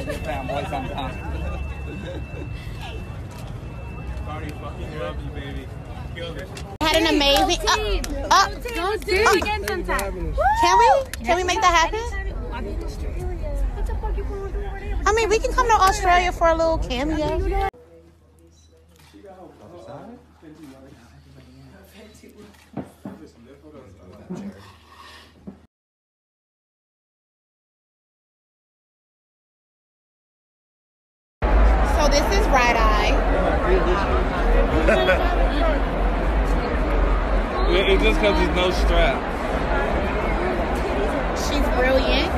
you know, you like your fanboy sometimes. Cardi fucking love you, baby. Killed it. Had an amazing. Uh, uh, Go do it again sometime. can we? Can we make that happen? I'll be in Australia. What the fuck you going to do over there? I mean, we can come to Australia for a little cameo. this is Right Eye. it, it just because there's no strap. She's brilliant.